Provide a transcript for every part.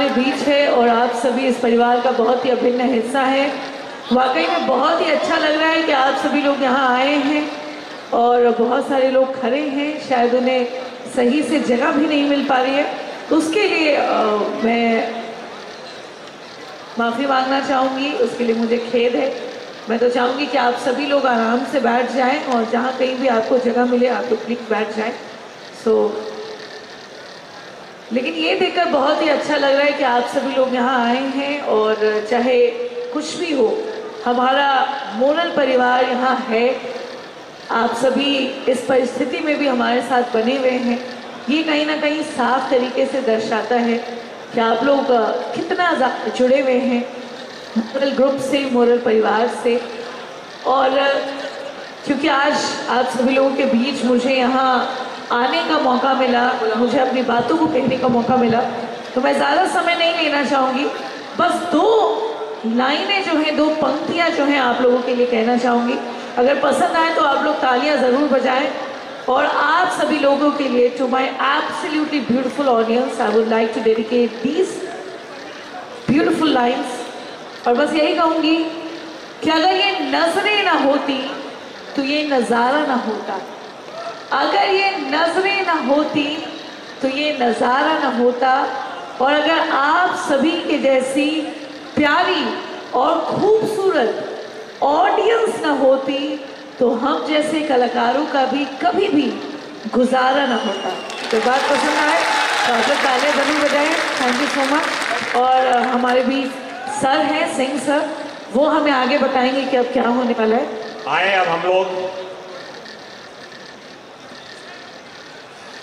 हमारे बीच है और आप सभी इस परिवार का बहुत ही अभिन्न हिस्सा है। वाकई में बहुत ही अच्छा लग रहा है कि आप सभी लोग यहाँ आए हैं और बहुत सारे लोग खड़े हैं। शायद उन्हें सही से जगह भी नहीं मिल पा रही है। तो उसके लिए अ, मैं माफ़ी मांगना चाहूँगी। उसके लिए मुझे खेद है। मैं तो चाहूँगी कि आप सभी लोग आराम से बैठ जाएँ और जहाँ कहीं भी आपको जगह मिले आप लोग प्लीज़ बैठ जाएँ। सो लेकिन ये देखकर बहुत ही अच्छा लग रहा है कि आप सभी लोग यहाँ आए हैं और चाहे कुछ भी हो, हमारा मोरल परिवार यहाँ है। आप सभी इस परिस्थिति में भी हमारे साथ बने हुए हैं। ये कहीं ना कहीं साफ़ तरीके से दर्शाता है कि आप लोग कितना जुड़े हुए हैं मोरल ग्रुप से मोरल परिवार से। और क्योंकि आज आप सभी लोगों के बीच मुझे यहाँ आने का मौका मिला, मुझे अपनी बातों को कहने का मौका मिला। तो मैं ज़्यादा समय नहीं लेना चाहूँगी। बस दो लाइनें जो हैं, दो पंक्तियाँ जो हैं आप लोगों के लिए कहना चाहूँगी। अगर पसंद आए तो आप लोग तालियाँ ज़रूर बजाएँ। और आप सभी लोगों के लिए to my absolutely beautiful audience I would like to dedicate these beautiful lines और बस यही कहूँगी कि अगर ये नज़रें ना होती तो ये नज़ारा ना होता। अगर ये नज़रें ना होती तो ये नज़ारा ना होता। और अगर आप सभी के जैसी प्यारी और खूबसूरत ऑडियंस ना होती तो हम जैसे कलाकारों का भी कभी भी गुजारा ना होता। तो बात पसंद आए तो आप लोग तालियाँ बजाएँ। थैंक यू सो मच और हमारे भी सर हैं, सिंह सर, वो हमें आगे बताएँगे कि अब क्या होने वाला है। आए अब हम लोग।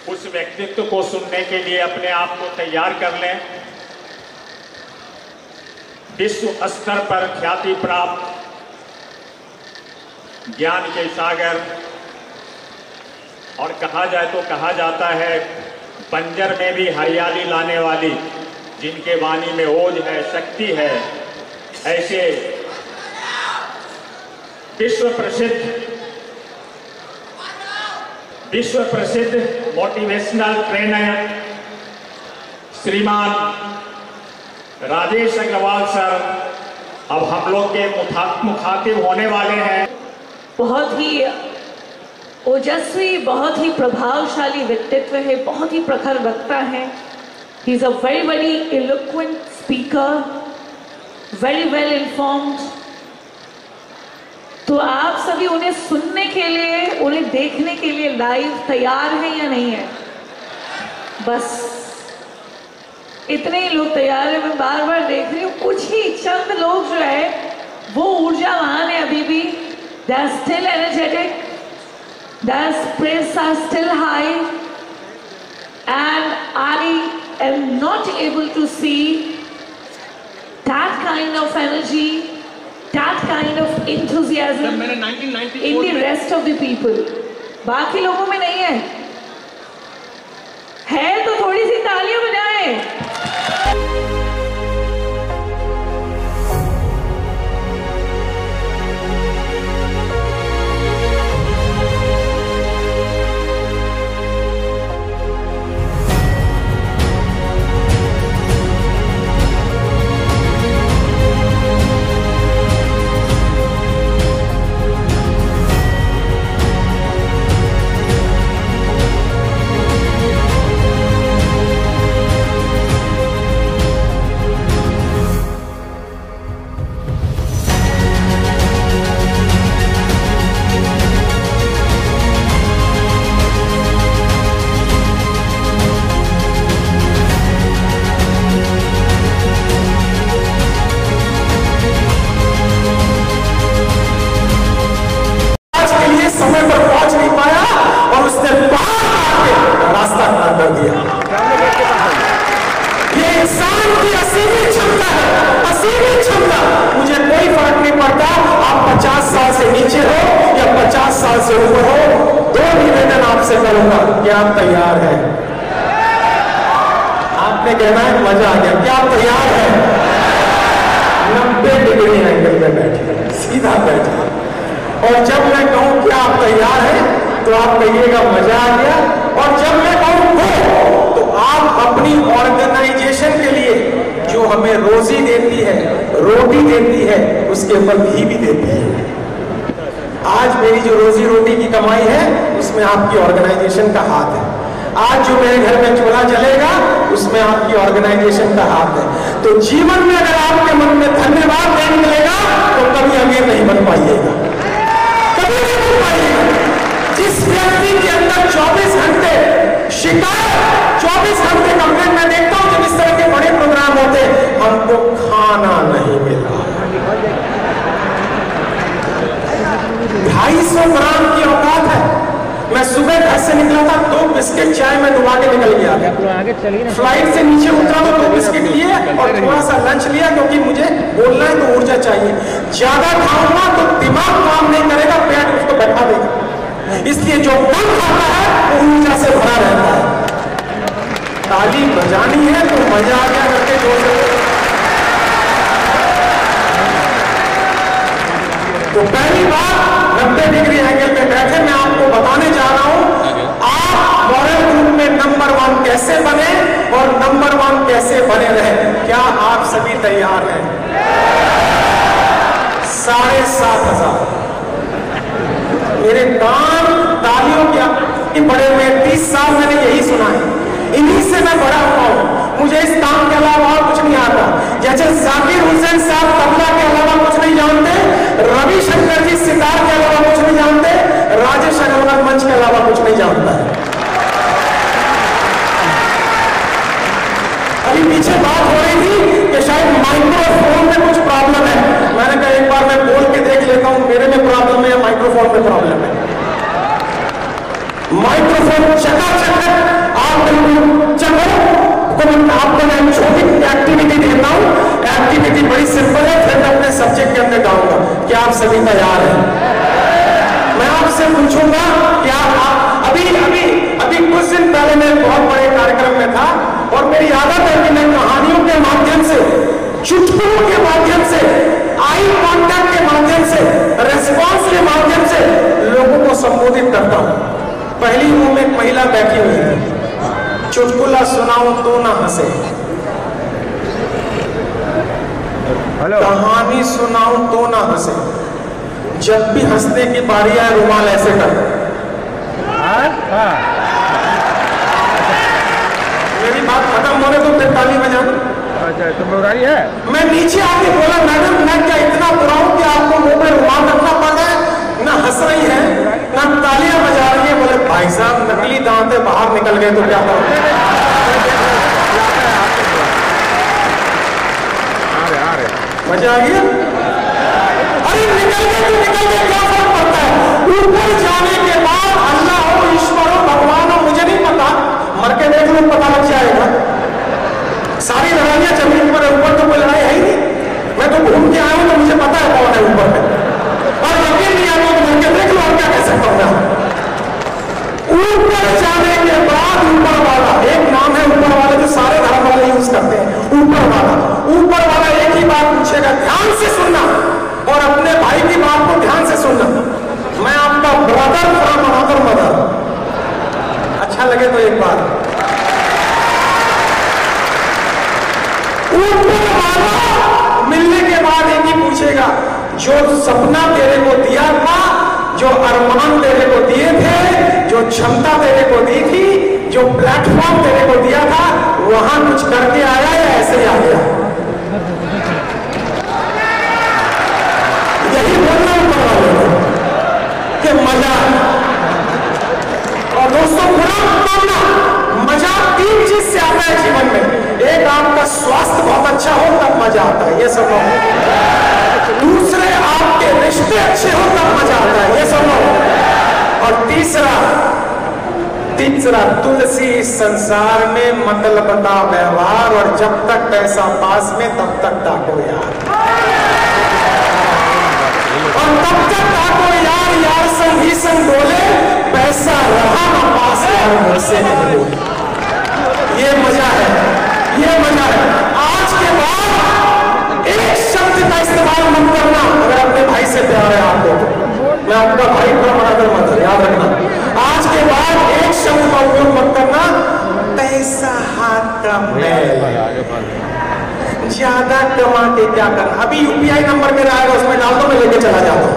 उस व्यक्तित्व को सुनने के लिए अपने आप को तैयार कर लें। विश्व स्तर पर ख्याति प्राप्त, ज्ञान के सागर। और कहा जाए तो कहा जाता है, बंजर में भी हरियाली लाने वाली, जिनके वाणी में ओज है, शक्ति है, ऐसे। विश्व प्रसिद्ध विश्व प्रसिद्ध मोटिवेशनल ट्रेनर श्रीमान राजेश अग्रवाल सर, अब हम लोग के मुखातिब होने वाले हैं। बहुत ही ओजस्वी, बहुत ही प्रभावशाली व्यक्तित्व है, बहुत ही प्रखर वक्ता है। He is a very very eloquent speaker very well informed तो आप सभी उन्हें सुनने के लिए उन्हें देखने के लिए लाइव तैयार हैं या नहीं है? बस। इतने ही लोग तैयार हैं मैं बार बार देख रही हूँ कुछ ही चंद लोग जो है वो ऊर्जा ऊर्जावान है अभी भी। They are still energetic their spirits are still high. And I am not able to see that kind of energy, that kind of enthusiasm in the rest of the people. बाकी लोगों में नहीं है है तो थोड़ी सी तालियाँ बजाएँ 24 घंटे कंप्लेंट में देखता हूँ जब इस तरह के बड़े प्रोग्राम होते, हमको खाना नहीं मिला। ढाई सौ ग्राम की औकात है। मैं सुबह घर से निकला था, दो बिस्किट चाय में डुबा के निकल गया। फ़्लाइट से नीचे उतरा तो दो बिस्किट लिए और थोड़ा सा लंच लिया क्योंकि मुझे बोलना है तो ऊर्जा चाहिए। ज़्यादा खाऊँगा तो दिमाग काम नहीं करेगा, पेट उसको बैठा देगा। इसलिए जो कम खाता है, वो ऊर्जा से भरा रहता है। ताली बजानी है तो मज़ा आ गया करके ज़ोर से तो पहली बात, नब्बे डिग्री एंगल पे बैठे, मैं आपको बताने जा रहा हूँ, आप मॉडल ग्रुप में नंबर वन कैसे बने और नंबर वन कैसे बने रहे। क्या आप सभी तैयार हैं? साढ़े सात हज़ार। मेरे कान तालियों के बड़े हुए तीस साल मैंने यही सुना है। इन्हीं से मैं बड़ा हुआ हूँ। मुझे इस काम के अलावा और कुछ नहीं आता। जैसे जाकिर हुसैन साहब तबला के अलावा कुछ नहीं जानते रविशंकर जी सितार के अलावा कुछ नहीं जानते, राजेश अग्रवाल मंच के अलावा कुछ नहीं जानता। अभी पीछे बात हो रही थी कि शायद माइक्रोफोन में कुछ प्रॉब्लम है। मैंने कहा एक बार मैं बोल के देख लेता हूँ, मेरे में प्रॉब्लम है या माइक्रोफोन में प्रॉब्लम है। माइक्रोफोन आप बिल्कुल चलो आपको छोटी कार्यक्रम में था, और मेरी आदत है कि मैं कहानियों के माध्यम से, चुटकुलों के माध्यम से, आई कांटेक्ट के माध्यम से रेस्पॉन्स के माध्यम से लोगों को संबोधित करता हूँ। पहली रूम एक महिला बैठी हुई है चुटकुला सुनाऊं तो ना हंसे। कहानी सुनाऊं तो ना हंसे। जब भी हंसने की बारी आए रुमाल ऐसे कर। मेरी बात खत्म होने तो फिर ताली बजा अच्छा तुम लोग आई है? मैं नीचे आके बोला मैडम मैं क्या इतना बुरा हूँ कि आपको मुँह पे रुमाल रखना पड़ रहा है? ना हंस रही है ना तालियाँ बजा रही है भाई साहब नकली दांत है बाहर निकल गए तो क्या करोगे? मज़ा आ गया? अरे निकल गए तो निकल गए क्या फ़र्क पड़ता है? ऊपर जाने के बाद अल्लाह हो ईश्वर हो भगवान हो मुझे नहीं पता। मर के देख लो पता लग जाएगा। सारी लड़ाइयाँ ज़मीन पर है ऊपर तो कोई लड़ाई है ही नहीं। मैं तो घूम के आया हूँ तो मुझे पता है कौन है ऊपर में। और यकीन नहीं आता तो मर के देख लो और क्या कह सकता हूँ मैं? ऊपर जाने के बाद ऊपर वाला, एक नाम है ऊपर वाला जो सारे धर्म वाले यूज़ करते हैं, ऊपर वाला। ऊपर वाला एक ही बात पूछेगा, ध्यान से सुनना और अपने भाई की बात को ध्यान से सुनना। मैं आपका ब्रदर फ्रॉम अनदर मदर अच्छा लगे तो एक बार ऊपर वाला मिलने के बाद एक ही पूछेगा, जो सपना तेरे को दिया था जो अरमान देने को दिए थे, जो क्षमता देने को दी थी, जो प्लेटफॉर्म देने को दिया था, वहाँ कुछ करके आया या ऐसे ही आ गया? यही बोलना ऊपर वाले को मज़ा। और दोस्तों बुरा मानना मज़ा तीन चीज़ से आता है जीवन में। एक आपका स्वास्थ्य बहुत अच्छा हो, तब मज़ा आता है, ये सब दूसरे आपके रिश्ते अच्छे हो, तब मज़ा आता है, ये सब और तीसरा तीसरा, तुलसी संसार में मतलब का व्यवहार, और जब तक पैसा पास में, तब तक डाको यार। और तब तक डाको यार यार संग ही संग बोले, पैसा रहा पास यार मुझसे नहीं बोले ये मज़ा है। ये मज़ा है आज के बाद एक शब्द का इस्तेमाल मत करना। अगर अपने भाई से प्यार है आपको, मैं आपका भाई फ्रॉम अनदर मदर याद रखना। आज के बाद एक शब्द का उपयोग मत करना, पैसा हाथ ज़्यादा कमा के क्या करना अभी यूपीआई नंबर मेरा आएगा, उसमें डाल दो, मैं लेके चला जाता हूँ।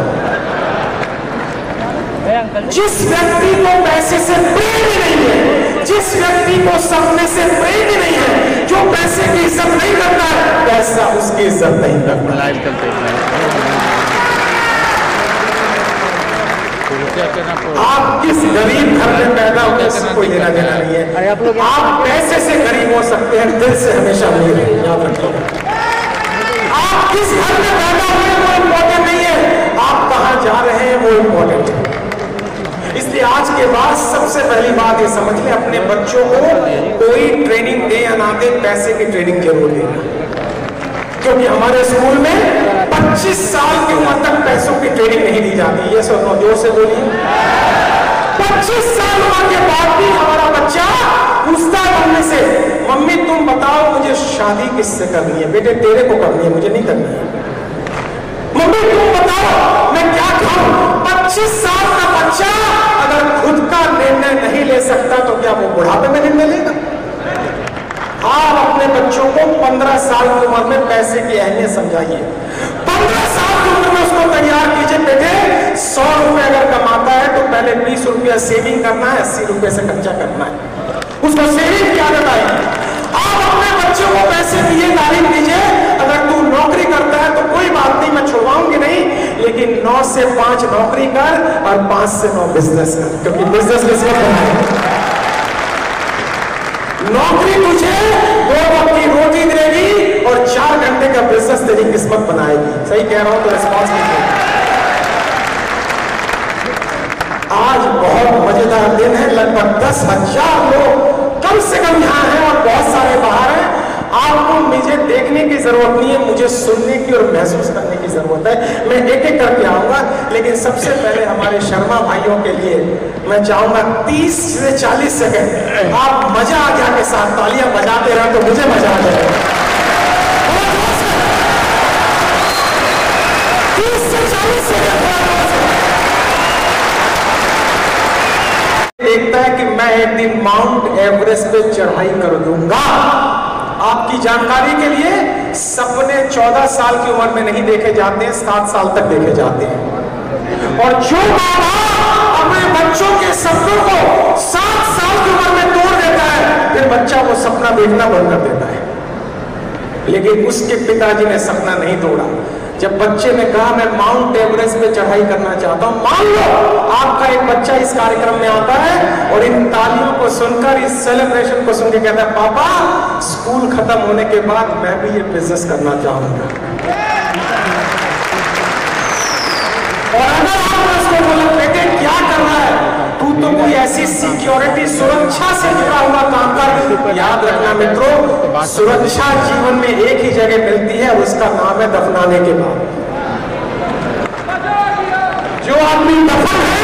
जिस व्यक्ति को पैसे से प्रेम नहीं है, जिस व्यक्ति को सपने से प्रेम नहीं है पैसे की इज़्ज़त नहीं करता पैसा उसकी इज़्ज़त नहीं करता हैं। तो क्या करना पड़ेगा। आप किस गरीब घर में पैदा हुए इससे कोई लेना देना नहीं है। आप पैसे से गरीब हो सकते हैं दिल से हमेशा नहीं रहे याद रखो। आप किस घर में पैदा हुए वो इम्पोर्टेंट नहीं है। आप कहाँ जा रहे हैं वो इम्पोर्टेंट है। इसलिए आज के बाद सबसे पहली बात ये समझ लें, अपने बच्चों को कोई ट्रेनिंग दे या ना दे, पैसे की ट्रेनिंग ज़रूर देना क्योंकि हमारे स्कूल में 25 साल की उम्र तक पैसों की ट्रेनिंग नहीं दी जाती। ये सुनो ज़ोर से बोलिए। 25 साल उम्र के बाद भी हमारा बच्चा पूछता है मम्मी से, मम्मी, तुम बताओ मुझे शादी किससे करनी है? बेटे, तेरे को करनी है, मुझे नहीं करनी है मम्मी तुम बताओ मैं क्या खाऊं 25 साल का बच्चा अगर खुद का निर्णय नहीं ले सकता तो क्या वो बुढ़ापे में निर्णय लेगा? आप अपने बच्चों को 15 साल की उम्र में पैसे की अहमियत समझाइए। 15 साल की उम्र में उसको तैयार कीजिए, बेटे। सौ रुपए अगर कमाता है तो पहले बीस रुपया सेविंग करना है, अस्सी रुपए से खर्चा करना है। उसको सेविंग की आदत आएगी आप अपने बच्चों को पैसे दिए, तारीफ़ दीजिए अगर तू नौकरी करता है तो कोई बात नहीं, मैं छुड़वाऊँगी नहीं। लेकिन नौ से पाँच नौकरी कर और पाँच से नौ बिज़नेस कर, क्योंकि बिज़नेस किस्मत नौकरी तुझे दो वक्त की रोटी देगी और चार घंटे का बिज़नेस तेरी किस्मत बनाएगी। सही कह रहा हूँ तो रिस्पॉन्स आज बहुत मज़ेदार दिन है, लगभग दस हज़ार लोग कम से कम यहाँ हैं और बहुत सारे बाहर हैं। आपको मुझे देखने की ज़रूरत नहीं है, मुझे सुनने की और महसूस करने की ज़रूरत है मैं एक एक करके आऊँगा, लेकिन सबसे पहले हमारे शर्मा भाइयों के लिए मैं चाहूँगा 30 से 40 सेकंड आप मज़ा आ गया के साथ, तालियाँ बजाते रहे तो मुझे मज़ा आ जाएगा बहुत से। 30 से 40 सेकंड थोड़ा ज़ोर से। देखता है कि मैं एक दिन माउंट एवरेस्ट पे चढ़ाई कर दूँगा आपकी जानकारी के लिए सपने 14 साल की उम्र में नहीं देखे जाते हैं सात साल तक देखे जाते हैं। और जो अपने बच्चों के सपनों को सात साल की उम्र में तोड़ देता है, फिर बच्चा वो सपना देखना बंद कर देता है। लेकिन उसके पिताजी ने सपना नहीं तोड़ा। जब बच्चे ने कहा मैं माउंट एवरेस्ट पे चढ़ाई करना चाहता हूँ, मान लो आपका एक बच्चा इस कार्यक्रम में आता है और इन तालियों को सुनकर, इस सेलिब्रेशन को सुनकर कहता है, पापा स्कूल खत्म होने के बाद मैं भी ये बिज़नेस करना चाहूँगा। और अगर आपने उसको बोला, बेटे, क्या करना है? तू तो कोई ऐसी सिक्योरिटी सुरक्षा से जुड़ा हुआ काम कर याद रखना मित्रों, सुरक्षा जीवन में एक ही जगह मिलती है, उसका नाम है दफनाने के बाद। जो आदमी दफन है,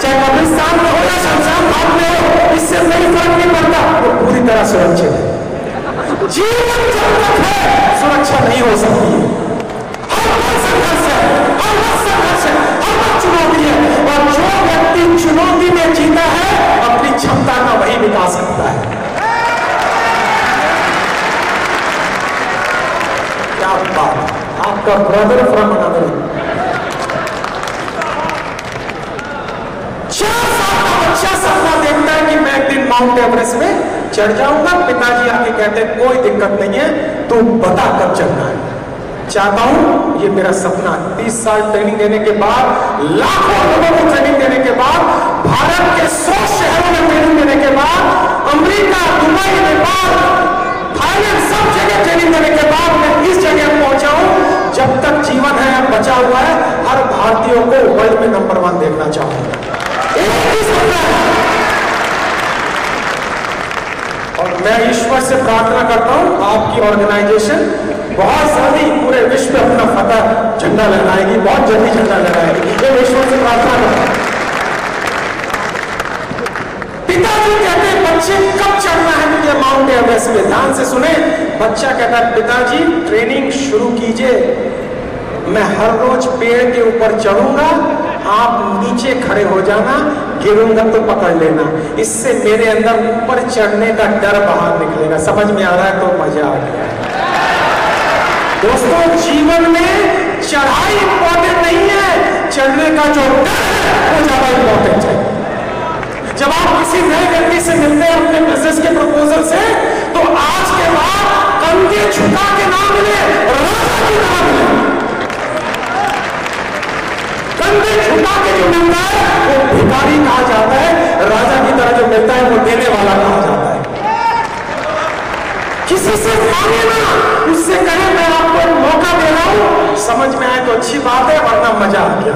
चाहे कब्रिस्तान में हो या शमशान घाट में हो, इससे कोई फ़र्क नहीं पड़ता, वो पूरी तरह सुरक्षित है। जीवन जब तक है, सुरक्षा नहीं हो सकती है। चुनौती है और जो व्यक्ति चुनौती में जीता है, अपनी क्षमता का वही विकास करता है। क्या बात आपका ब्रदर फ्रॉम अनदर बच्चा सपना देखता है कि मैं एक दिन माउंट एवरेस्ट में चढ़ जाऊँगा। पिताजी आके कहते हैं, कोई दिक्कत नहीं है, तू बता कब चढ़ना है? चाहता हूँ, ये मेरा सपना तीस साल ट्रेनिंग देने के बाद, लाखों लोगों को ट्रेनिंग देने के बाद, भारत के सौ शहरों में ट्रेनिंग देने के बाद, अमेरिका, दुबई नेपाल थाईलैंड, सब जगह ट्रेनिंग देने के बाद मैं इस जगह पहुँचा हूँ, जब तक जीवन है, बचा हुआ है, हर भारतीयों को वर्ल्ड में नंबर वन देखना चाहूँगा। और मैं ईश्वर से प्रार्थना करता हूँ, आपकी ऑर्गेनाइजेशन बहुत सारी पूरे विश्व में अपना फतह झंडा लहराएगी, बहुत जल्दी झंडा लहराएगी। ये ईश्वर से प्रार्थना करता हूँ। पिताजी कहते हैं, बच्चे कब चढ़ना है? मुझे माउंट एवरेस्ट में ध्यान से सुने। बच्चा कहता है, पिताजी ट्रेनिंग शुरू कीजिए। मैं हर रोज पेड़ के ऊपर चढ़ूँगा, आप नीचे खड़े हो जाना, गिरूँगा तो पकड़ लेना। इससे मेरे अंदर ऊपर चढ़ने का डर बाहर निकलेगा। समझ में आ रहा है? तो मज़ा आ गया दोस्तों, जीवन में चढ़ाई इंपॉर्टेंट नहीं है। चढ़ने का जो डर है, वो ज़्यादा इंपॉर्टेंट है। जब आप किसी नए व्यक्ति से मिलते हैं अपने बिज़नेस के प्रपोजल से तो आज के बाद कंधे झुका के ना मिले राजा मिले। कंधे झुका के जो मिलता है, वो भिखारी कहा जाता है। राजा की तरह जो मिलता है, वो देने वाला कहा जाता है। किसी से मांगे ना, उससे कहे, मैं आपको मौका दे रहा हूँ। समझ में आए तो अच्छी बात है, वरना मज़ा आ गया।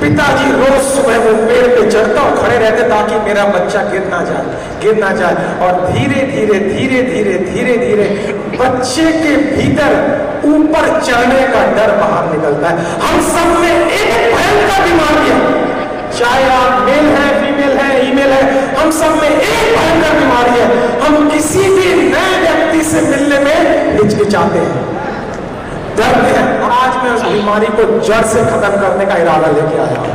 पिताजी रोज सुबह वो पेड़ पे चढ़ता और खड़े रहते ताकि मेरा बच्चा गिर ना जाए, गिर ना जाए। और धीरे धीरे धीरे धीरे धीरे धीरे बच्चे के भीतर ऊपर चढ़ने का डर बाहर निकलता है। हम सब में एक भयंकर बीमारी है। चाहे आप मेल है फीमेल है। हम सब में एक भयंकर बीमारी है। हम किसी भी नए व्यक्ति से मिलने में हिचकिचाते हैं। डरते हैं। आज मैं उस बीमारी को जड़ से खत्म करने का इरादा लेके आया हूँ।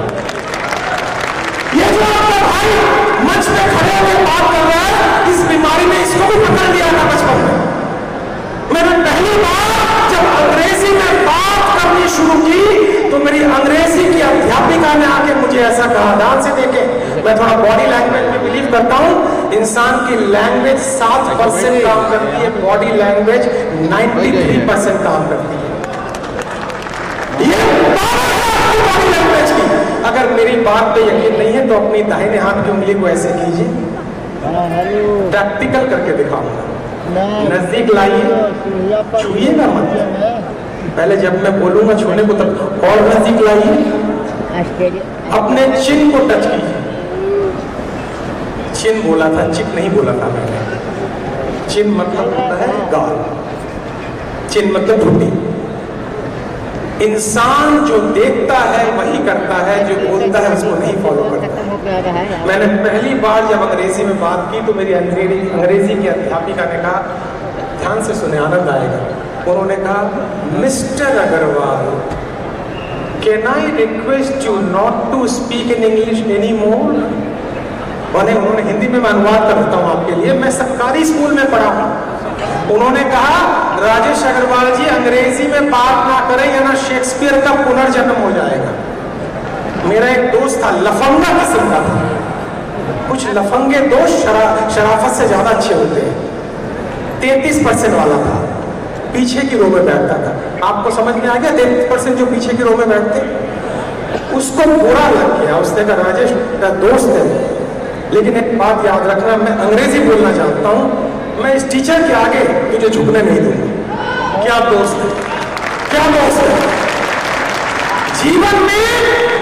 ये जो आपका भाई मंच पे खड़े होकर बात कर रहा है, इस बीमारी ने इसको भी पकड़ लिया था बचपन में। मैंने पहली बार जब अंग्रेज़ी में बात करनी शुरू की तो मेरी अंग्रेज़ी की अध्यापिका ने आके मुझे ऐसा कहा ध्यान से देखे। मैं थोड़ा बॉडी लैंग्वेज में बिलीव करता हूँ। इंसान की लैंग्वेज सात परसेंट काम करती है बॉडी लैंग्वेज 93 परसेंट काम करती है। ये बॉडी लैंग्वेज की। अगर मेरी बात पे यकीन नहीं है तो अपनी दाहिने हाथ की उंगली को ऐसे कीजिए। प्रैक्टिकल करके दिखाऊँगा। नज़दीक लाइए। छुइएगा मत। पहले जब मैं बोलूँगा छूने को तब और नज़दीक लाइए। अपने चिन्ह को टच कीजिए। चिन्ह बोला था चिन्ह नहीं बोला था मैंने। चिन्ह मतलब होता है गाल। चिन्ह मतलब ढूंढी इंसान जो देखता है वही करता है जो बोलता है उसको नहीं फॉलो करता। मैंने पहली बार जब अंग्रेज़ी में बात की तो मेरी अंग्रेज़ी अंग्रेज़ी की अध्यापिका ने कहा ध्यान से सुने आनंद आएगा। उन्होंने कहा mister Agarwal can I request you not to speak in English any more उन्हें उन्होंने हिंदी में मैं अनुवाद कर देता हूँ आपके लिए मैं सरकारी स्कूल में पढ़ा हूँ। उन्होंने कहा राजेश अग्रवाल जी अंग्रेज़ी में बात ना करें या ना शेक्सपियर का पुनर्जन्म हो जाएगा। मेरा एक दोस्त था लफंगा किस्म का था कुछ लफंगे दोस्त शरा, शराफत से ज़्यादा अच्छे होते हैं। तैतीस परसेंट वाला था। पीछे की रो में बैठता था। आपको समझ में आ गया? तैतीस परसेंट जो पीछे की रो में बैठते, उसको बुरा लग गया। उसने कहा, राजेश का दोस्त है। लेकिन एक बात याद रखना, मैं अंग्रेज़ी बोलना चाहता हूँ। मैं इस टीचर के आगे तुझे झुकने नहीं दूँगा। क्या दोस्त है? क्या दोस्त है? जीवन में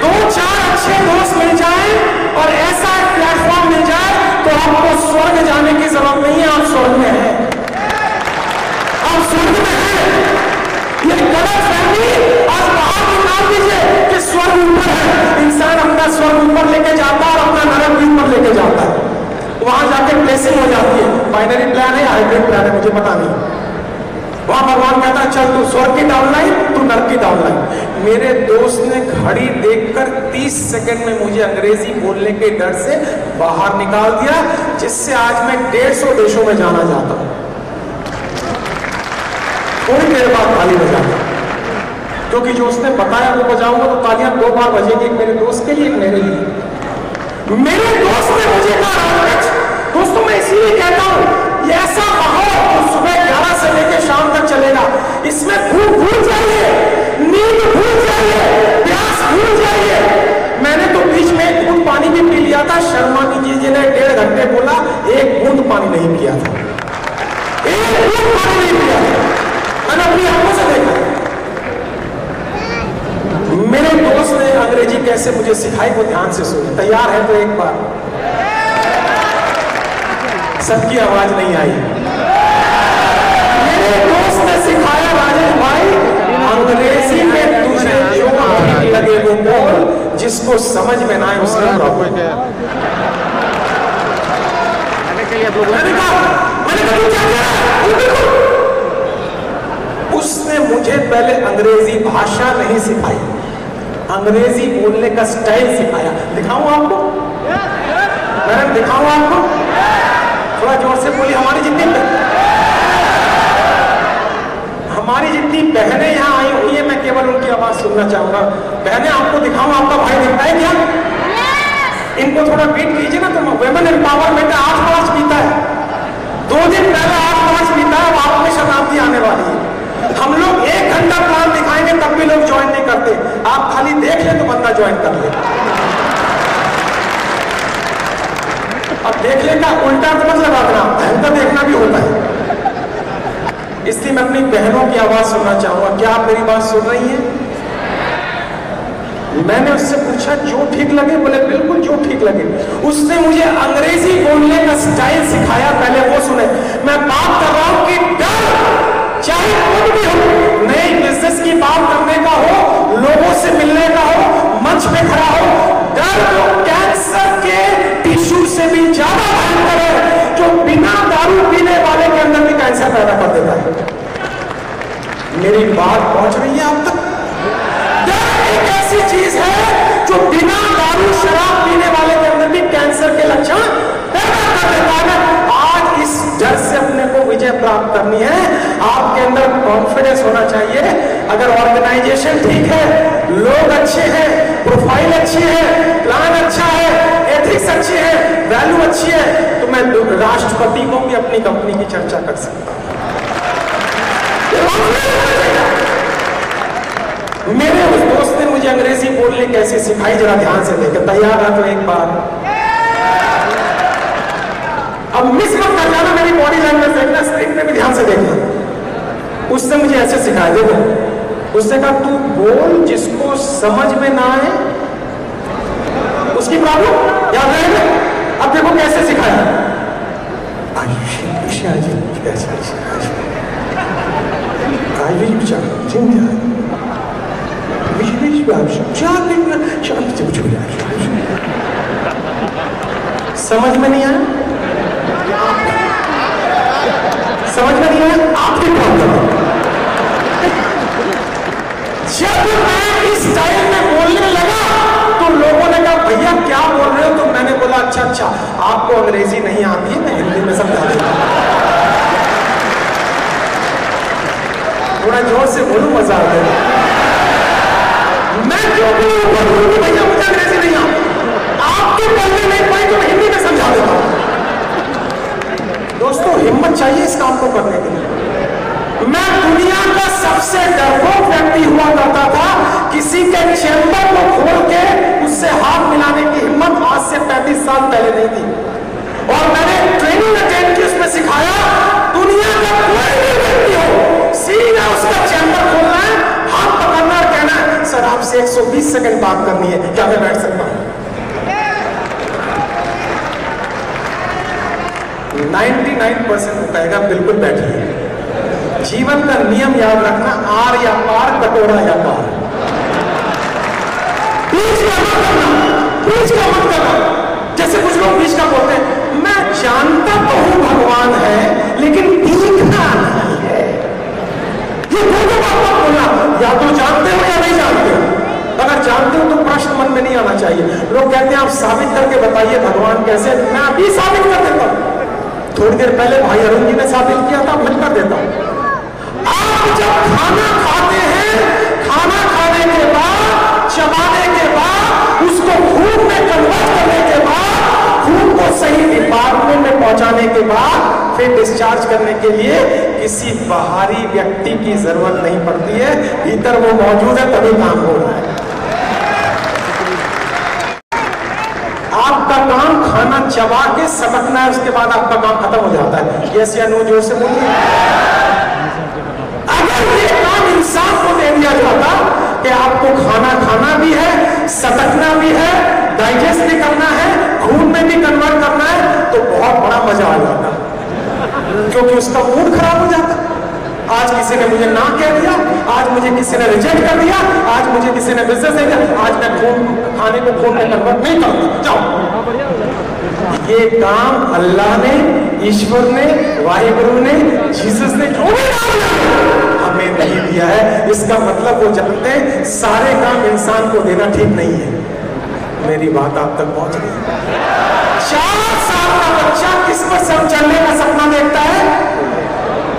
दो, चार अच्छे दोस्त मिल जाए और ऐसा प्लेटफॉर्म मिल जाए तो आपको स्वर्ग जाने की ज़रूरत नहीं है, आप स्वर्ग में हैं। आप स्वर्ग में हैं। ये गलत फहमी आज बाहर निकाल दीजिए कि स्वर्ग ऊपर है। इंसान अपना स्वर्ग ऊपर लेके जाता है और अपना नरक भी ऊपर लेके जाता है। वहाँ जाके ब्लेसिंग हो जाती है। बाइनरी प्लान है हाइब्रिड प्लान है, मुझे पता नहीं। वहाँ भगवान कहता है, चल तू स्वर्ग की डाउनलाइन तू नरक की डाउनलाइन मेरे दोस्त ने घड़ी देखकर 30 सेकंड में मुझे अंग्रेज़ी बोलने के डर से बाहर निकाल दिया, जिससे आज मैं डेढ़ सौ देशों में जाना चाहता हूँ। थोड़ी देर बाद ताली बजाऊँगा। क्योंकि जो उसने बताया वो बजाऊँगा तो तालियाँ दो बार बजेगी एक मेरे दोस्त के लिए एक मेरे लिए। मेरे दोस्त ने मुझे कहा "राज, दोस्तों मैं इसीलिए कहता हूँ ये ऐसा माहौल जो सुबह ग्यारह से लेकर शाम तक चलेगा इसमें भूख भूल जाइए नींद भूल जाइए प्यास भूल जाइए। मैंने तो बीच में एक बूंद पानी भी पी लिया था शर्मा जी जी ने डेढ़ घंटे बोला एक बूंद पानी नहीं पिया था। एक बूंद पानी नहीं पिया था। मैंने अपनी आँखों से देखा मेरे दोस्त ने अंग्रेज़ी कैसे मुझे सिखाई वो ध्यान से सुने। तैयार है तो एक बार। सबकी आवाज़ नहीं आई। मेरे दोस्त ने सिखाया राजेश भाई, अंग्रेज़ी में तुझे जो लगे वो बोल, जिसको समझ में ना आए मैंने कहा मैंने कहा तू क्या कह रहा है? तू बिल्कुल उसने मुझे पहले अंग्रेज़ी भाषा नहीं सिखाई। अंग्रेज़ी बोलने का स्टाइल सिखाया। दिखाऊँ आपको? मैडम दिखाऊँ आपको? थोड़ा ज़ोर से बोलिए हमारी जितनी हमारी जितनी बहनें यहाँ आई हुई है मैं केवल उनकी आवाज़ सुनना चाहूँगा। बहनें आपको दिखाऊँ आपका भाई दिखता है क्या? इनको थोड़ा वेट कीजिए ना तो वेमेन एम्पावरमेंट आठ पास बीता है। दो दिन पहले आठ पास बीता है अब आप में शताब्दी आने वाली है। हम लोग एक घंटा प्लान दिखाएँगे, तब भी लोग ज्वाइन नहीं करते। आप खाली देख ले तो बंदा ज्वाइन कर ले। अब देख ले का उल्टा तो मत लगा देना देखना भी होता है। इसलिए मैं अपनी बहनों की आवाज़ सुनना चाहूँगा। क्या आप मेरी बात सुन रही हैं? मैंने उससे पूछा, जो ठीक लगे? बोले, बिल्कुल जो ठीक लगे। उसने मुझे अंग्रेज़ी बोलने का स्टाइल सिखाया, पहले वो सुने। मैं बात कर रहा हूँ कि चाहे कुछ भी हो, नए बिज़नेस की बात करने का हो, लोगों से मिलने का हो, मंच पे खड़ा हो तो कैंसर के टिश्यू से भी ज़्यादा भयंकर है जो बिना दारू पीने वाले के अंदर भी कैंसर पैदा कर देता है। मेरी बात पहुँच रही है आप तक। डर एक ऐसी चीज़ है जो बिना दारू, शराब पीने वाले के अंदर भी कैंसर के लक्षण विजय प्राप्त करनी है। आपके अंदर कॉन्फिडेंस होना चाहिए। अगर ऑर्गेनाइजेशन ठीक है, लोग अच्छे हैं प्रोफ़ाइल अच्छी है प्लान अच्छा है एथिक्स अच्छी है वैल्यू अच्छी है तो मैं राष्ट्रपति को भी अपनी कंपनी की चर्चा कर सकता हूँ। मेरे उस दोस्त ने मुझे अंग्रेज़ी बोलने कैसे सिखाई, जरा ध्यान से देखे। तैयार है तो एक बार। अब मिस मत कर जाना मेरी बॉडी लैंग्वेज देखना स्क्रीन पे भी ध्यान से देखना। उसने मुझे ऐसे सिखाया, देखो उसने कहा, तू बोल जिसको समझ में ना आए। उसकी प्रॉब्लम याद रहेगा अब देखो कैसे सिखाया। समझ में नहीं आया समझ में नहीं आया? आपकी प्रॉब्लम जब मैं इस स्टाइल में बोलने लगा तो लोगों ने कहा, भैया, क्या बोल रहे हो? तो मैंने बोला अच्छा अच्छा आपको अंग्रेज़ी नहीं आती है, मैं हिंदी में समझा देता थोड़ा ज़ोर से बोलू, मज़ा आता है मैं जो भी भैया, मुझे अंग्रेज़ी नहीं आती आपके बोलने नहीं पाई तो हिंदी में समझा देता हूँ। दोस्तों, हिम्मत चाहिए इस काम को करने के लिए। मैं दुनिया का सबसे डरपोक व्यक्ति हुआ करता था, किसी के चैम्बर को खोल के उससे हाथ मिलाने की हिम्मत आज से 35 साल पहले नहीं थी। और मैंने ट्रेनिंग अटेंड की, उसमें सिखाया, दुनिया का कोई भी व्यक्ति हो, सीधा उसका चैम्बर खोलना है, हाथ पकड़ना और कहना है, सर, आपसे 120 सेकंड बात करनी है, क्या मैं बैठ सकता हूँ? 99 परसेंट कहेगा, बिल्कुल बैठिए। जीवन का नियम याद रखना, आर या पार, कटोरा या पार। बीच का मत करना, बीच का मत करना। जैसे कुछ लोग बीच का बोलते हैं, मैं जानता तो हूँ भगवान है, लेकिन दिखना नहीं है। ये बात बोलना। या तो जानते हो या नहीं जानते हो। अगर जानते हो तो प्रश्न मन में नहीं आना चाहिए। लोग कहते हैं, आप साबित करके बताइए भगवान कैसे मैं अभी साबित कर देता हूँ। थोड़ी देर पहले भाई अरुण जी ने साबित किया था मैं कर देता हूँ। आप जब खाना खाते हैं, खाना खाने के बाद, चबाने के बाद, उसको खून में कन्वर्ट करने के बाद, खून को सही डिपार्टमेंट में पहुँचाने के बाद, फिर डिस्चार्ज करने के लिए किसी बाहरी व्यक्ति की ज़रूरत नहीं पड़ती है। भीतर वो मौजूद है, तभी काम हो रहा है आपका खाना चबा के सटकना है, उसके बाद आपका काम खत्म हो जाता है। यस या नो ज़ोर से बोलिए। अगर ये काम इंसान को दे दिया जाता कि आपको खाना खाना भी है, सटकना भी है डाइजेस्ट भी करना है, खून में भी कन्वर्ट करना है तो बहुत बड़ा मज़ा आ जाता। क्योंकि उसका मूड खराब हो जाता। आज किसी ने मुझे ना कह दिया, आज मुझे किसी ने रिजेक्ट कर दिया, आज मुझे किसी ने बिज़नेस दे दिया, आज मैं खून खाने को खून में कन्वर्ट नहीं करूँगा। जाओ। ये काम अल्लाह ने, ईश्वर ने, वाहिगुरु ने, जीसस ने हमें नहीं दिया है। इसका मतलब वो जानते हैं, सारे काम इंसान को देना ठीक नहीं है। मेरी बात आप तक पहुँच गई। चार साल का बच्चा किस पर सब चलने का सपना देखता है?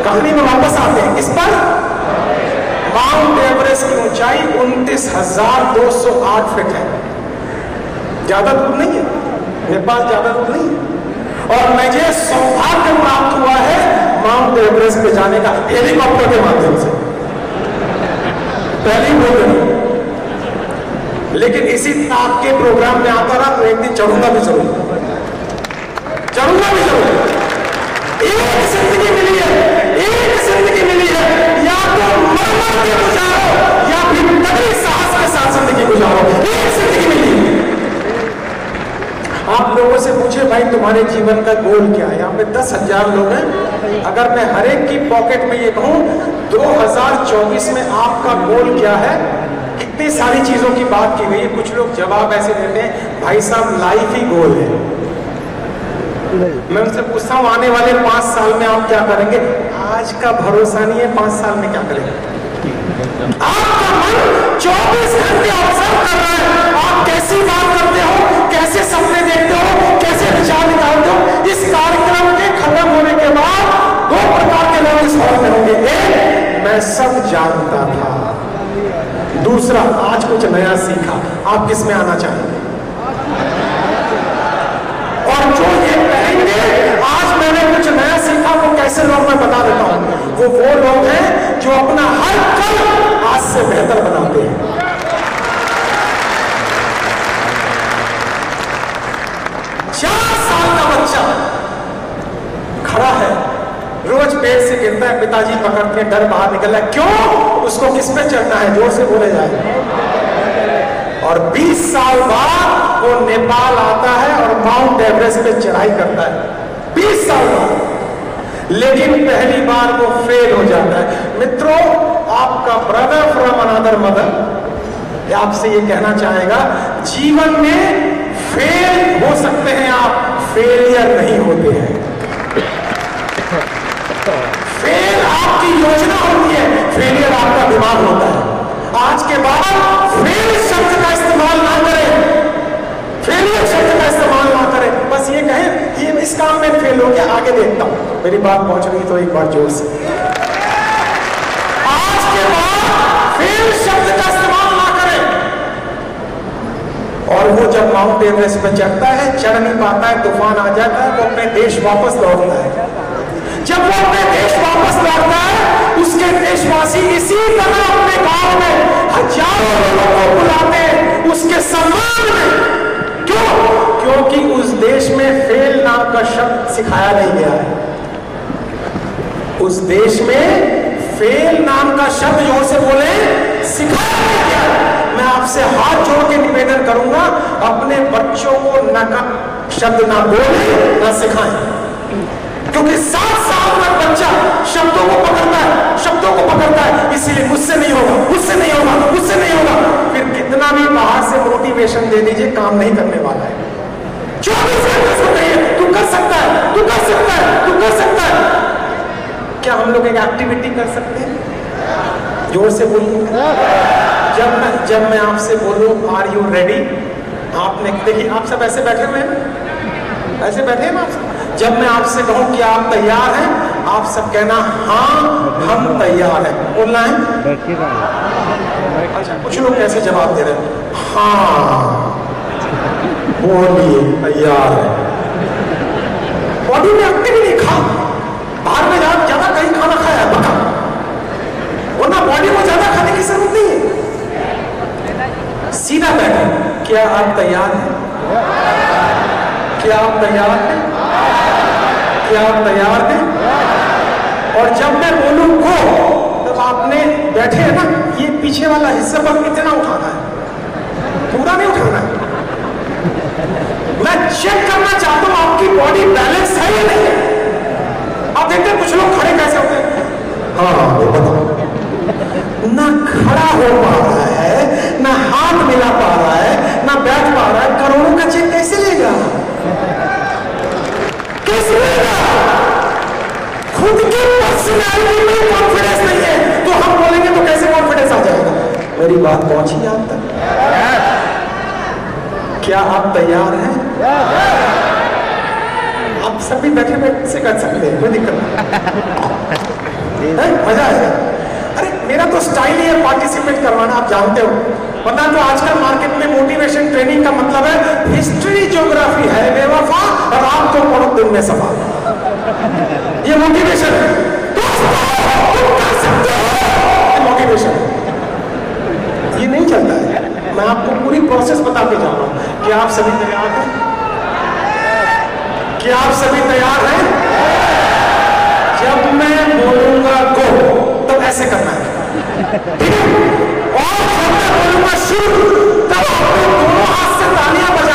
कहानी में वापस आते हैं। किस पर? माउंट एवरेस्ट की ऊंचाई उनतीस हज़ार दो सौ आठ फीट है। ज़्यादा दूर नहीं है। नेपाल ज़्यादा दूर नहीं और मुझे सौभाग्य प्राप्त हुआ है माउंट एवरेस्ट पे जाने का हेलीकॉप्टर के माध्यम से। पहली बोल लेकिन इसी ताप के प्रोग्राम में आता रहा तो एक दिन चढ़ूँगा भी ज़रूर चढ़ूँगा भी ज़रूर एक ज़िंदगी मिली है, एक ज़िंदगी मिली है। या तो मर मर के गुजारो, या फिर तभी साहस के साथ ज़िंदगी गुजारो। आप लोगों से पूछे, भाई, तुम्हारे जीवन का गोल क्या है? यहाँ पे दस हज़ार लोग हैं। अगर मैं हर एक की पॉकेट में ये कहूँ 2024 में आपका गोल क्या है? कितनी सारी चीज़ों की बात की गई कुछ लोग जवाब ऐसे देते हैं, भाई साहब लाइफ ही गोल है। मैं उनसे पूछता हूँ, आने वाले पाँच साल में आप क्या करेंगे? आज का भरोसा नहीं है, पाँच साल में क्या करेंगे? आपका मन 24 घंटे ऑब्ज़र्व कर रहा है। आप कैसी बात करते हो? कैसे सपने कैसे विचार निकालते हो इस कार्यक्रम के खत्म होने के बाद दो प्रकार के लोग इस हॉल में होंगे। एक, मैं सब जानता था। दूसरा, आज कुछ नया सीखा। आप किसमें आना चाहेंगे? और जो ये कहेंगे, आज मैंने कुछ नया सीखा, वो कैसे लोग मैं बता देता हूँ। वो वो लोग हैं जो अपना हर कल आज से बेहतर बनाते हैं। रोज पेट से गिरता है, पिताजी पकड़ते हैं डर बाहर निकल रहा है। क्यों? उसको किस पे चढ़ना है? ज़ोर से बोले जाए। और 20 साल बाद वो नेपाल आता है और माउंट एवरेस्ट पे चढ़ाई करता है। 20 साल बाद। लेकिन पहली बार वो फेल हो जाता है। मित्रों, आपका ब्रदर फ्रॉम अनदर मदर आपसे ये कहना चाहेगा, जीवन में फेल हो सकते हैं आप फेलियर नहीं होते हैं फेल आपकी योजना होती है फेलियर आपका दिमाग होता है। आज के बाद फेल शब्द का इस्तेमाल ना करें। फेलियर शब्द का इस्तेमाल ना करें। बस ये कहें, ये इस काम में फेल हो गया, आगे देखता हूँ। मेरी बात पहुँच रही तो एक बार ज़ोर से। आज के बाद फेल शब्द का इस्तेमाल ना करें। और वो जब माउंट एवरेस्ट पर चढ़ता है, चढ़ नहीं पाता है, तूफ़ान आ जाता है, वो अपने देश वापस लौटता है। जब वो अपने देश वापस लौटता है, उसके देशवासी इसी तरह अपने गाँव में हज़ारों लोगों को बुलाते हैं, उसके सम्मान में। क्यों? क्योंकि उस देश में फेल नाम का शब्द सिखाया नहीं गया है। उस देश में फेल नाम का शब्द ज़ोर से बोले, सिखाया नहीं गया मैं आपसे हाथ जोड़ के निवेदन करूँगा, अपने बच्चों को नका शब्द ना बोले, ना सिखाएँ। क्योंकि सात बच्चा शब्दों को पकड़ता है, शब्दों को पकड़ता है, इसीलिए मुझसे नहीं होगा मुझसे नहीं होगा मुझसे नहीं होगा। फिर कितना भी बाहर से मोटिवेशन दे दीजिए, काम नहीं करने वाला है। चौबीस घंटे से कहिए तू कर सकता है, तू कर सकता है, तू कर सकता है। क्या हम लोग एक एक्टिविटी कर सकते हैं? ज़ोर से बोलिए। जब मैं जब मैं आपसे बोलूँ आर यू रेडी आपने, देखिए, आप सब ऐसे बैठे हुए हैं? ऐसे बैठे हैं ना? जब मैं आपसे कहूँ कि आप तैयार हैं आप सब कहना हाँ हम तैयार हैं। बोलना है अच्छा कुछ लोग कैसे जवाब दे रहे हैं हाँ बोलिए, तैयार है। बॉडी में अक्ति भी नहीं खा बाहर में जा- ज़्यादा कहीं खाना खाया बता वरना बॉडी को ज़्यादा खाने की ज़रूरत नहीं है। सीधा बैठे, क्या आप तैयार हैं? क्या आप तैयार हैं? क्या आप तैयार हैं? और जब मैं बोलूँ को, तब आपने बैठे हैं ना, ये पीछे वाला हिस्सा पर इतना उठाना है। पूरा नहीं उठाना है। मैं चेक करना चाहता हूँ आपकी बॉडी बैलेंस है या नहीं। आप देखते हैं कुछ लोग खड़े कैसे होते हैं। हाँ हाँ वो बताओ। ना खड़ा हो पा रहा है, ना हाथ मिला पा रहा है, ना बैठ पा रहा है, करोड़ों का चेक कैसे लेगा? कैसे लेगा? खुद की पर्सनैलिटी में कॉन्फिडेंस नहीं है। तो हम बोलेंगे तो कैसे कॉन्फिडेंस आ जाएगा? मेरी बात पहुँची आप तक। क्या आप तैयार हैं? आप सब भी बैठे बैठे से कर सकते हैं, कोई दिक्कत नहीं? मज़ा आएगा। अरे, मेरा तो स्टाइल ही है पार्टिसिपेट करवाना, आप जानते हो। वरना तो आजकल मार्केट में मोटिवेशन ट्रेनिंग का मतलब है हिस्ट्री ज्योग्राफी है बेवफा और आप तो पढ़ो दिन में सफ़ा ये मोटिवेशन है। मोटिवेशन ये नहीं चलता है। मैं आपको पूरी प्रोसेस बता के जा रहा हूँ कि आप सभी तैयार हैं? क्या आप सभी तैयार हैं? जब मैं बोलूँगा गो ऐसे करना है। और जब मैं बोलूँगा शुरू, तब दोनों हाथ से तालियाँ बजानी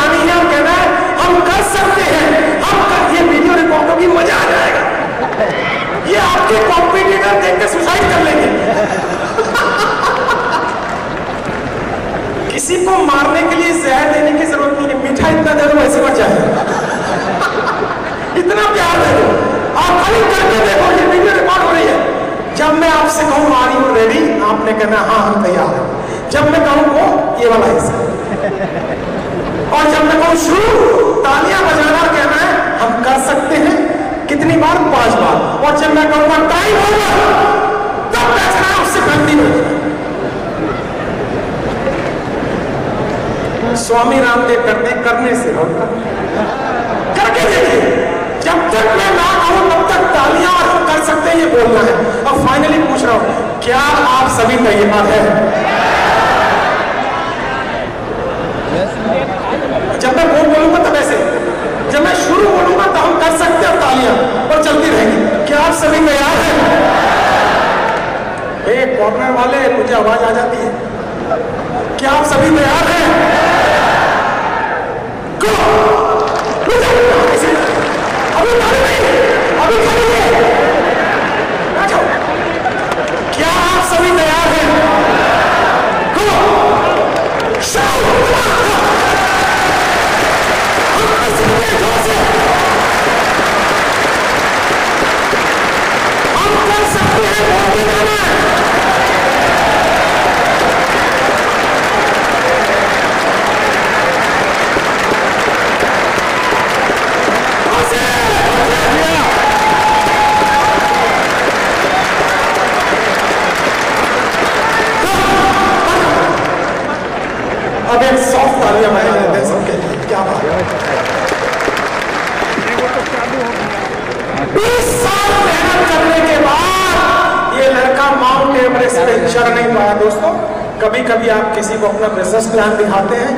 आप अपना बिज़नेस प्लान दिखाते हैं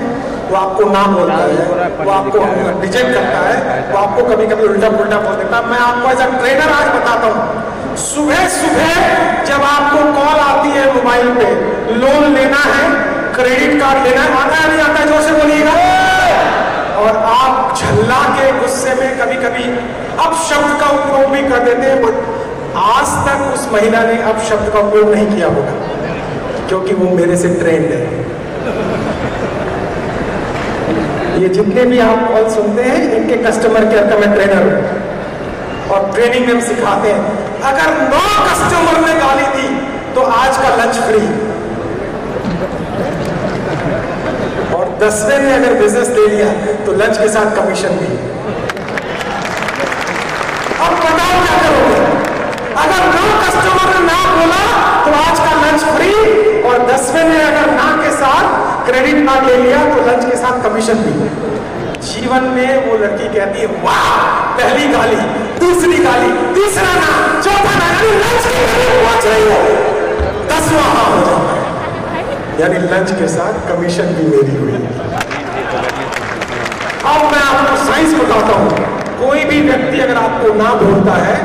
वो आपको ना बोलता है वो आपको रिजेक्ट करता है वो आपको कभी कभी उल्टा पुल्टा बोल देता है। मैं आपको एज अ ट्रेनर आज बताता हूँ। सुबह सुबह जब आपको कॉल आती है मोबाइल पे लोन लेना है क्रेडिट कार्ड लेना है आता है नहीं आता है ज़ोर से बोलिएगा। और आप झल्ला के गुस्से में कभी कभी अब शब्द का उपयोग भी कर देते हैं बट आज तक उस महिला ने अब शब्द का उपयोग नहीं किया होगा क्योंकि वो मेरे से ट्रेंड है। ये जितने भी आप कॉल सुनते हैं, इनके कस्टमर केयर का मैं ट्रेनर हूँ। और ट्रेनिंग में हम सिखाते हैं। अगर नौ कस्टमर ने गाली दी तो आज का लंच फ्री और दसवें ने अगर बिज़नेस दे लिया तो लंच के साथ कमीशन भी। अब बताओ क्या करोगे? अगर नौ कस्टमर ने ना बोला तो आज का लंच फ्री और दसवें ने अगर ना के साथ क्रेडिट कार्ड ले लिया तो लंच के साथ कमीशन भी जीवन में वो लड़की कहती है, वाह, पहली गाली, दूसरी गाली, तीसरा ना चौथा ना यानी लंच के करीब पहुँच रही हो। दसवां हाँ जाता है। यानी लंच के साथ कमीशन भी मेरी हुई अब मैं आपको साइंस बताता हूँ। कोई भी व्यक्ति अगर आपको ना बोलता है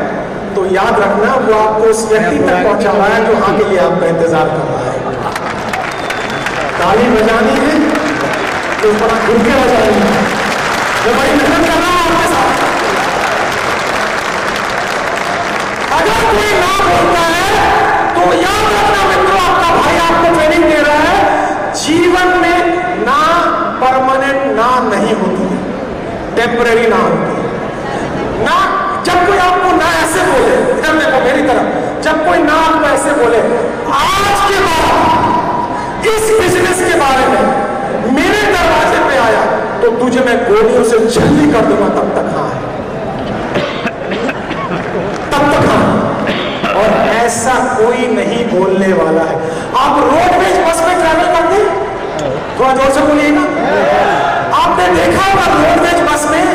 तो याद रखना, वो आपको उस व्यक्ति तक पहुँचा रहा है जो के लिए आपका इंतज़ार कर रहा है। ताली बजानी है तो बड़ा खुल के बजानी है। मैं बड़ी मेहनत कर रहा हूँ आपके साथ। अगर कोई ना बोलता है तो याद रखना मित्रों, आपका भाई आपको ट्रेनिंग दे रहा है। जीवन में ना परमानेंट ना नहीं होती है। टेम्परेरी ना होती है। ना, जब कोई आपको ना ऐसे बोले, इधर देखो मेरी तरफ़, जब कोई ना आपको ऐसे बोले, आज के बाद इस बिज़नेस के बारे में मेरे दरवाजे पे आया तो तुझे मैं गोलियों से जल्दी कर दूँगा तब तक हाँ है। तब तक हाँ और ऐसा कोई नहीं बोलने वाला है। आप रोडवेज़ बस में ट्रैवल करते थोड़ा ज़ोर से बोलिएगा आपने देखा होगा रोडवेज़ बस में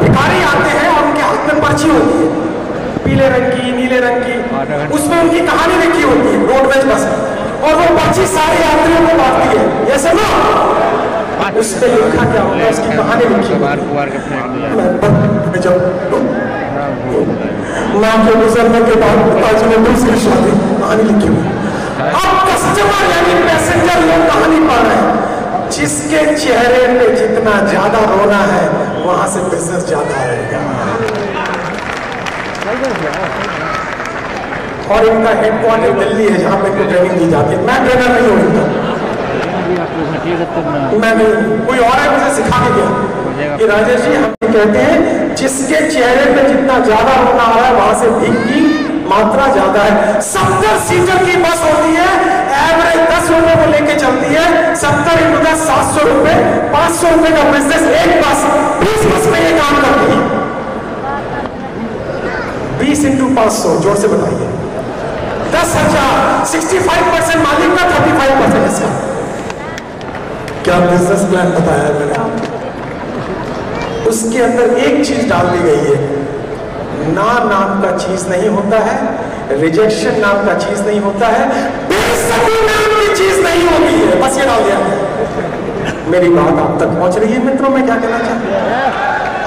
भिखारी आते हैं और उनके हाथ में पर्ची होती है। पीले रंग की नीले रंग की उसमें उनकी कहानी लिखी होती है रोडवेज़ बस में। और वो पर्ची सारे यात्रियों को बांटती है। ये सुनो उस पे लिखा क्या होगा उसकी कहानी लिखी बार के माँ गुजरने के बाद पिताजी ने दूसरी शादी कहानी लिखी हुई। अब कस्टमर यानी पैसेंजर लोग कहानी पा रहे हैं। जिसके चेहरे पे जितना ज़्यादा रोना है वहाँ से बिज़नेस ज़्यादा आएगा। और इनका हेडक्वार्टर दिल्ली है, जहाँ पे इनको ट्रेनिंग दी जाती है। मैं ट्रेनर नहीं हूँ इनका। मैं नहीं कोई और है मुझे सिखा के गया। कि राजेश जी, हम कहते हैं, जिसके चेहरे पे जितना ज़्यादा रोना आ रहा है, वहाँ से भीख की मात्रा ज़्यादा है। सत्तर सीटर की बस होती है एवरेज दस रुपए को लेके चलती है। सत्तर इंटू दस, सात सौ रुपए। पाँच सौ रुपए का बिज़नेस एक बस। बीस बस में ये काम करती है। बीस इंटू पाँच सौ, ज़ोर से बताइए। दस हज़ार। सिक्सटी फाइव परसेंट मालिक का थर्टी फाइव परसेंट इसका। क्या बिज़नेस प्लान बताया मैंने? उसके अंदर एक चीज़ डाल दी गई है। ना नाम का चीज़ नहीं होता है रिजेक्शन नाम का चीज़ नहीं होता है नाम की चीज़ नहीं होती है। बस ये डाल दिया। मेरी बात आप तक पहुँच रही है मित्रों, मैं क्या कहना चाहता हूँ?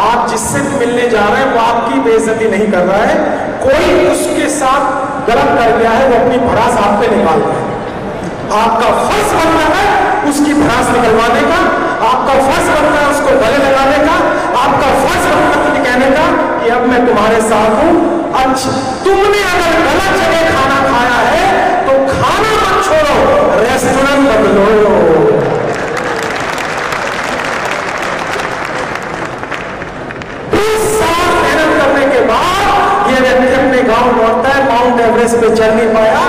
आप जिससे मिलने जा रहे हैं, वो आपकी बेइज्जती नहीं कर रहा है। कोई उसके साथ गलत कर गया है, वो अपनी भड़ास आप पे निकाल रहा है। आपका फ़र्ज़ बनता है उसकी भड़ास निकलवाने का, आपका फ़र्ज़ बनता है उसको गले लगाने का, आपका फ़र्ज़ बनता है कहने का कि अब मैं तुम्हारे साथ हूँ। अच्छा तुमने अगर गलत जगह खाना खाया है तो खाना मत छोड़ो, रेस्टोरेंट बदलो साल मेहनत करने के बाद ये व्यक्ति गाँव लौटता है माउंट एवरेस्ट पे चढ़ नहीं पाया।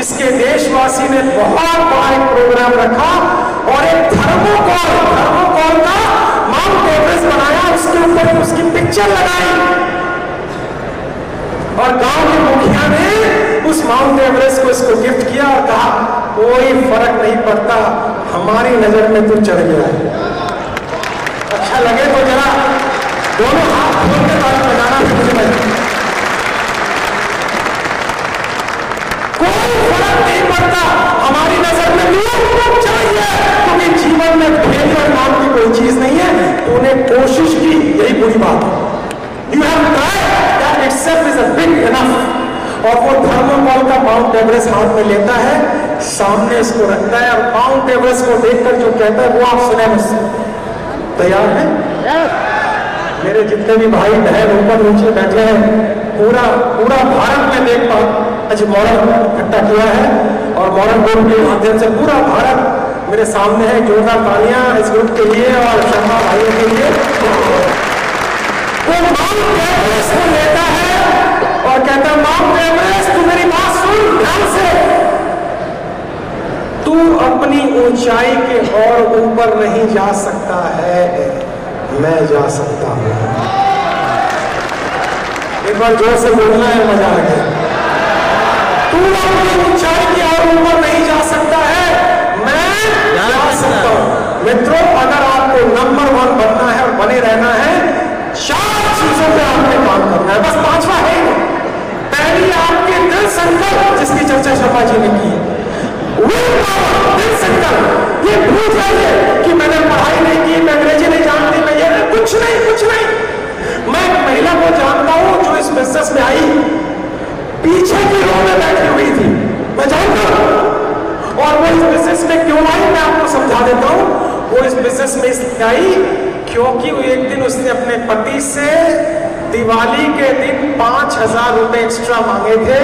इसके देशवासी ने बहुत बड़ा एक प्रोग्राम रखा और एक थर्मोकॉल थर्मोकॉल का माउंट एवरेस्ट बनाया। उसके ऊपर उसकी पिक्चर लगाई। और गाँव के मुखिया ने उस माउंट एवरेस्ट को इसको गिफ्ट किया और कहा, कोई फ़र्क नहीं पड़ता, हमारी नज़र में तू चढ़ गया अच्छा लगे तो जरा दोनों हाथ खोल के ताली बजाना भी मुझे लगे कोई फ़र्क नहीं पड़ता हमारी नज़र में तू चाहिए क्योंकि जीवन में फेलियर नाम की कोई चीज़ नहीं है तूने कोशिश की यही बुरी बात है you have tried is a big enough और वो थर्मोकॉल का माउंट एवरेस्ट हाथ में लेता है सामने इसको रखता है और माउंट एवरेस्ट को देखकर जो कहता है वो आप सुने मुझसे तैयार है मेरे जितने भी भाई बहन ऊपर नीचे बैठे हैं पूरा पूरा भारत में देख पा आज मॉडल इकट्ठा किया है और मॉडल बोर्ड के माध्यम से पूरा भारत मेरे सामने है जोरदार तालियाँ इस ग्रुप के लिए और शर्मा भाइयों के लिए। वो लेता है? और कहता है माउंट एवरेस्ट, तू मेरी बात सुन, ध्यान से। तू अपनी ऊंचाई के और ऊपर नहीं जा सकता है। मैं जा सकता हूँ। एक बार ज़ोर से बोलना है, मज़ा आ गया। तू अपनी ऊंचाई के और ऊपर नहीं जा सकता है। जा सकता हूँ। मित्रों अगर आपको नंबर वन बनना है और बने रहना है चार चीज़ों पे आपने काम करना है। बस पांचवा है। पहली आपके दिल संकल्प जिसकी चर्चा शर्मा जी ने की। संकल्प। ये भूल जाइए कि मैंने पढ़ाई नहीं की मैं अंग्रेज़ी नहीं जानती मैं ये नहीं, कुछ नहीं कुछ नहीं। मैं एक महिला को जानता हूँ जो इस बिज़नेस में आई। पीछे की रो में बैठी हुई थी मैं जानता हूँ और वो इस बिज़नेस में क्यों आई मैं आपको समझा देता हूँ। वो इस बिज़नेस में इसलिए आई क्योंकि एक दिन उसने अपने पति से दिवाली के दिन पाँच हज़ार रुपए एक्स्ट्रा मांगे थे,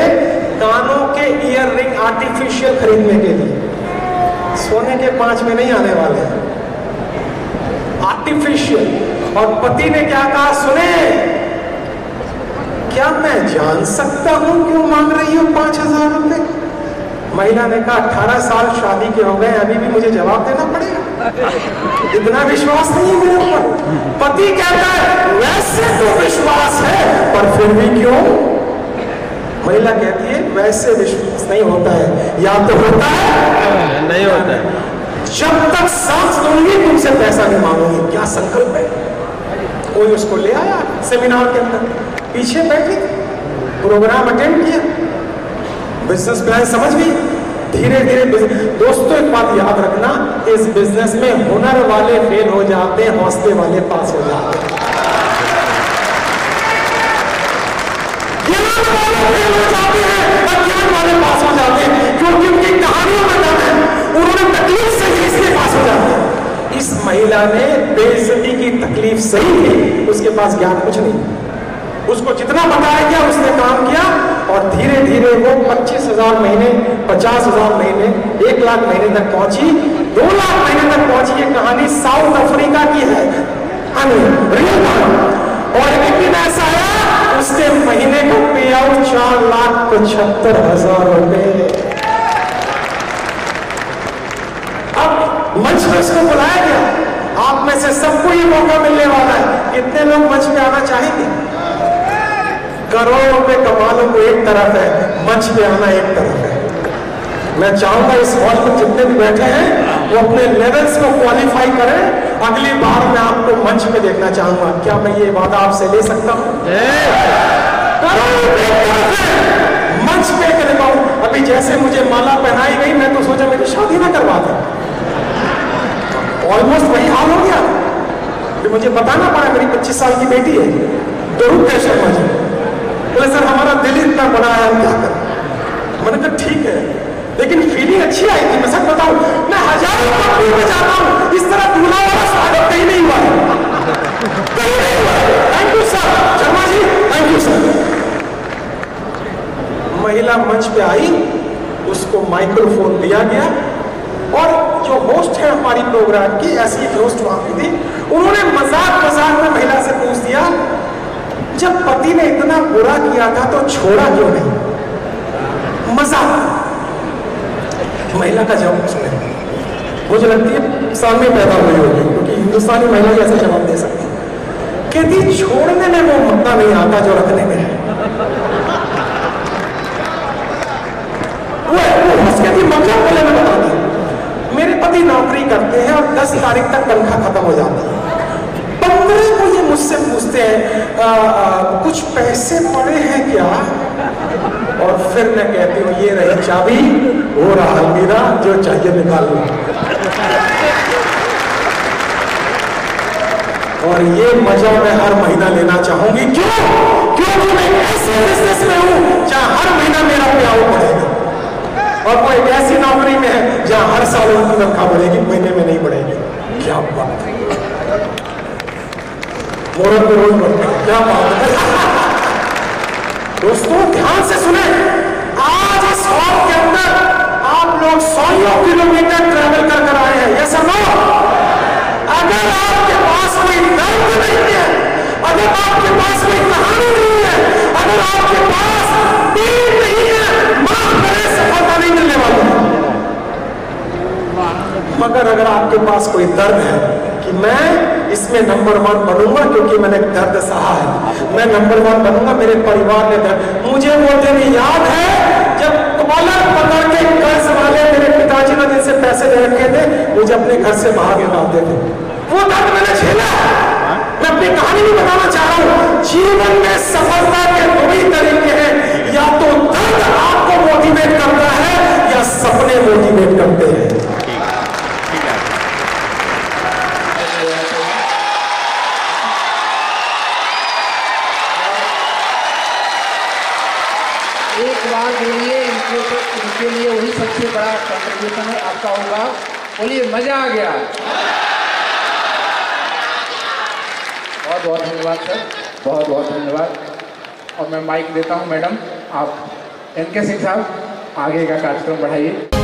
कानों के ईयर रिंग आर्टिफिशियल खरीदने के लिए। सोने के पाँच में नहीं आने वाले आर्टिफिशियल और पति ने क्या कहा? सुने, क्या मैं जान सकता हूँ क्यों मांग रही हूँ पाँच हज़ार रुपए? महिला ने कहा अठारह साल शादी के हो गए अभी भी मुझे जवाब देना पड़ेगा? इतना विश्वास नहीं है मेरे ऊपर। पति कहता है वैसे तो विश्वास है पर फिर भी क्यों? महिला कहती है वैसे विश्वास नहीं होता है। या तो होता है नहीं होता है। जब तक सांस लूँगी तुमसे पैसा नहीं मांगूँगी। क्या संकल्प है? कोई उसको ले आया सेमिनार के अंदर। पीछे बैठी प्रोग्राम अटेंड किया। बिज़नेस प्लान समझ गई? धीरे धीरे दोस्तों, एक बात याद रखना, इस बिज़नेस में हुनर वाले फेल हो जाते हैं हौसले वाले पास हो जाते हैं। महिला ने बेइज्जती की तकलीफ़ सही थी उसके पास ज्ञान कुछ नहीं। उसको जितना बताया गया, उसने काम किया और धीरे धीरे वो पच्चीस हज़ार महीने, पचास हज़ार महीने, एक लाख महीने तक पहुँची। दो लाख महीने तक पहुँची ये कहानी साउथ अफ्रीका की है। और एक दिन ऐसा आया उसके महीने को पे आउट चार लाख पचहत्तर हज़ार रुपए। अब मंच पे उसको बुलाया गया। आप में से सबको ये मौका मिलने वाला है। कितने लोग मंच पे आना चाहेंगे? करोड़ों रुपए कमा लो को एक तरफ़ है, मंच पे आना एक तरफ़ है। मैं चाहूँगा इस हॉल में जितने भी बैठे हैं, वो अपने लेवल्स को क्वालिफाई करें। अगली बार मैं आपको मंच पे देखना चाहूँगा। क्या मैं ये वादा आपसे ले सकता हूँ? मंच पे कर अभी जैसे मुझे माला पहनाई गई, मैं तो सोचा मेरी शादी ना करवा दें। ऑलमोस्ट वही हाल हो गया। फिर मुझे बताना पड़ा, मेरी 25 साल की बेटी है। दरूप है शर्मा जी। बोले, सर, हमारा दिल इतना बड़ा है, हम क्या करें? मैंने कहा, ठीक है, लेकिन फीलिंग अच्छी आई थी, मैं सच बताऊँ, मैं हज़ारों कंपनी जाता हूँ, इस तरह दूल्हा वाला स्वागत कहीं नहीं हुआ thank you sir Sharma ji thank you sir महिला मंच पे आई, उसको माइक्रोफोन दिया गया, और जो होस्ट है हमारी प्रोग्राम की, ऐसी होस्ट वहाँ की थी, उन्होंने मज़ाक मज़ाक में महिला से पूछ दिया जब पति ने इतना बुरा किया था तो छोड़ा क्यों नहीं? मज़ा। महिला का जवाब सुने। मुझे लगती है सामने पैदा हुई होगी, क्योंकि हिंदुस्तानी महिला ऐसा जवाब दे सकती है। कहती, छोड़ने में वो मक्का नहीं आता जो रखने में है। मेरे पति नौकरी करते हैं और 10 तारीख तक तनख्वाह खत्म हो जाती है। पंद्रह को ये मुझसे पूछते हैं "आ, आ, कुछ पैसे पड़े हैं क्या? और फिर मैं कहती हूँ ये रही चाबी हो रहा अलमीरा जो चाहिए निकाल लो। और ये मज़ा मैं हर महीना लेना चाहूँगी। क्यों? क्योंकि मैं ऐसे बिज़नेस में हूँ जहाँ हर महीना मेरा प्याऊ बढ़ेगा। और वो एक ऐसी नौकरी में है जहाँ हर साल उनकी तनख्वाह बढ़ेगी महीने में नहीं बढ़ेगी। क्या बात है। मोरल पे रोज बढ़ता है क्या बात है दोस्तों, ध्यान से सुने। आज इस हॉल के अंदर आप लोग सौ किलोमीटर ट्रेवल कर कर आए हैं। ये सब अगर आपके पास कोई दर्द नहीं है, अगर आपके पास कोई कहानी नहीं है, अगर आपके पास दीन नहीं है माफ़ करे सफलता नहीं मिलने वाली। मगर अगर आपके पास कोई दर्द है कि मैं इसमें नंबर वन बनूँगा क्योंकि मैंने दर्द सहा है। मैं नंबर वन बनूँगा, मेरे परिवार ने दर्द। मुझे वो दिन याद है जब कॉलर पकड़ के कर्ज वाले मेरे पिताजी ने जिनसे पैसे ले रखे थे, मुझे अपने घर से बाहर निकालते थे। वो दर्द मैंने झेला मैं अपनी कहानी भी बताना चाह रहा हूँ। जीवन में सफलता के दो ही तरीके हैं। या तो दर्द आपको मोटिवेट करता है, या सपने मोटिवेट करते हैं। है, आपका होगा। बोलिए, मज़ा आ गया। बहुत बहुत धन्यवाद, सर। बहुत बहुत धन्यवाद। और मैं माइक देता हूँ, मैडम, आप एन के सिंह साहब, आगे का कार्यक्रम बढ़ाइए।